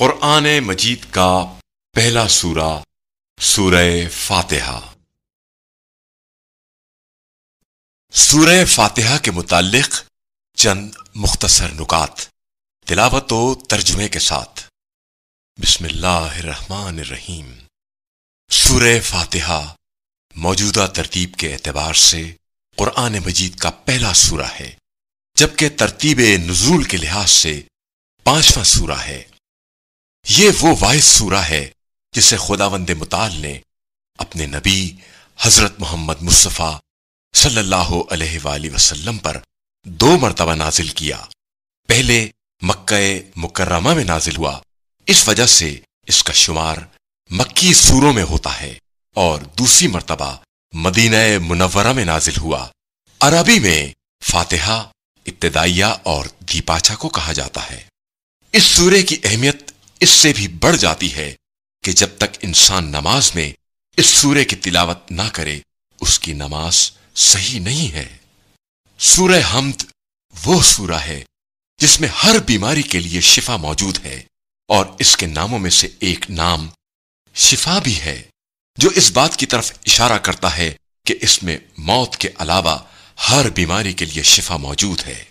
قرآن مجید کا پہلا سورہ سورہ فاتحہ۔ سورہ فاتحہ کے متعلق چند مختصر نکات، تلاوت و ترجمے کے ساتھ۔ بسم اللہ الرحمن الرحیم۔ سورہ فاتحہ موجودہ ترتیب کے اعتبار سے قرآن مجید کا پہلا سورہ ہے، جبکہ ترتیب نزول کے لحاظ سے پانچواں سورہ ہے۔ یہ وہ واحد سورہ ہے جسے خدا وند مطال نے اپنے نبی حضرت محمد مصطفیٰ صلی اللہ علیہ وآلہ وسلم پر دو مرتبہ نازل کیا۔ پہلے مکہ مکرمہ میں نازل ہوا۔ اس وجہ سے اس کا شمار مکی سوروں میں ہوتا ہے اور دوسری مرتبہ مدینہ منورہ میں نازل ہوا۔ عربی میں فاتحہ، ابتدائیہ اور دیپاچا کو کہا جاتا ہے۔ اس سورے کی اہمیت اس سے بھی بڑھ جاتی ہے کہ جب تک انسان نماز میں اس سورے کی تلاوت نہ کرے، اس کی نماز صحیح نہیں ہے۔ سورہ حمد وہ سورہ ہے جس میں ہر بیماری کے لیے شفا موجود ہے اور اس کے ناموں میں سے ایک نام شفا بھی ہے، جو اس بات کی طرف اشارہ کرتا ہے کہ اس میں موت کے علاوہ ہر بیماری کے لیے شفا موجود ہے۔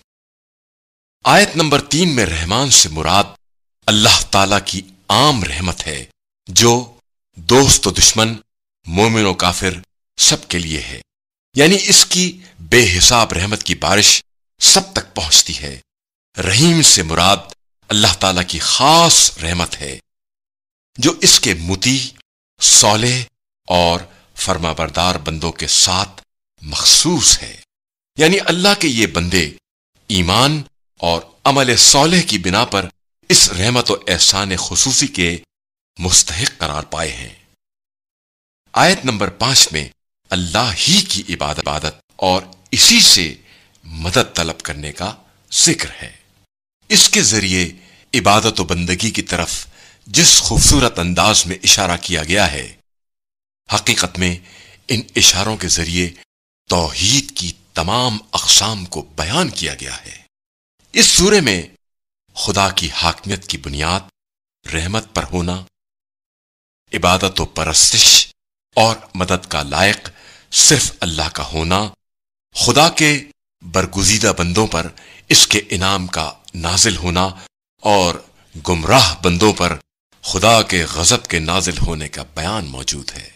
آیت نمبر تین میں رحمان سے مراد اللہ تعالی کی عام رحمت ہے، جو دوست و دشمن، مومن و کافر سب کے لیے ہے۔ یعنی اس کی بے حساب رحمت کی بارش سب تک پہنچتی ہے۔ رحیم سے مراد اللہ تعالی کی خاص رحمت ہے، جو اس کے متی سولے اور فرما بردار بندوں کے ساتھ مخصوص ہے۔ یعنی اللہ کے یہ بندے ایمان اور عمل صالح کی بنا پر اس رحمت و احسان خصوصی کے مستحق قرار پائے ہیں۔ آیت نمبر پانچ میں اللہ ہی کی عبادت عبادت اور اسی سے مدد طلب کرنے کا ذکر ہے۔ اس کے ذریعے عبادت و بندگی کی طرف جس خوبصورت انداز میں اشارہ کیا گیا ہے، حقیقت میں ان اشاروں کے ذریعے توحید کی تمام اقسام کو بیان کیا گیا ہے۔ اس سورے میں خدا کی حاکمیت کی بنیاد رحمت پر ہونا، عبادت و پرستش اور مدد کا لائق صرف اللہ کا ہونا، خدا کے برگزیدہ بندوں پر اس کے انعام کا نازل ہونا اور گمراہ بندوں پر خدا کے غضب کے نازل ہونے کا بیان موجود ہے۔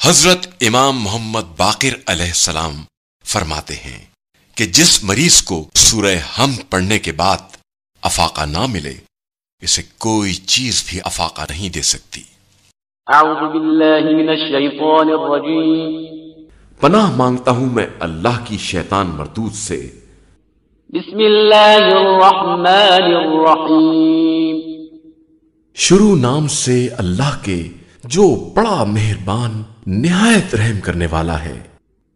حضرت امام محمد باقر علیہ السلام فرماتے ہیں کہ جس مریض کو سورہ ہم پڑھنے کے بعد افاقہ نہ ملے اسے کوئی چیز بھی افاقہ نہیں دے سکتی۔ اعوذ باللہ من الشیطان الرجیم۔ پناہ مانگتا ہوں میں اللہ کی شیطان مردود سے۔ بسم اللہ الرحمن الرحیم۔ شروع نام سے اللہ کے جو بڑا مہربان نہایت رحم کرنے والا ہے۔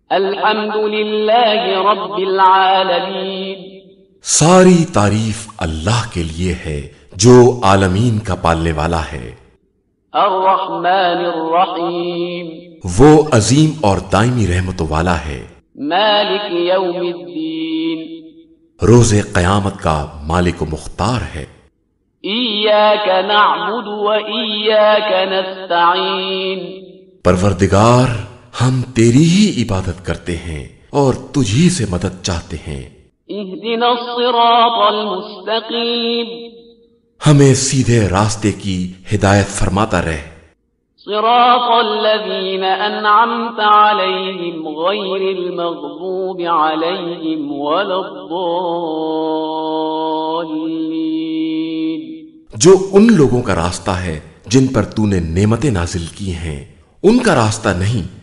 الحمد للہ رب العالمین۔ ساری تعریف اللہ کے لیے ہے جو عالمین کا پالنے والا ہے۔ الرحمن الرحیم۔ وہ عظیم اور دائمی رحمت والا ہے۔ مالک یوم الدین۔ روز قیامت کا مالک و مختار ہے۔ ایاک نعبد و ایاک نستعین۔ پروردگار ہم تیری ہی عبادت کرتے ہیں اور تجھی سے مدد چاہتے ہیں۔ اہدنا الصراط المستقیم ہمیں سیدھے راستے کی ہدایت فرماتا رہ صراط الذین انعمت علیہم غیر المغضوب علیہم ولا الضالین جو ان لوگوں کا راستہ ہے جن پر تو نے نعمتیں نازل کی ہیں ان کا راستہ نہیں۔